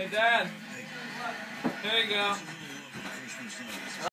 Hey, Dad. There you go.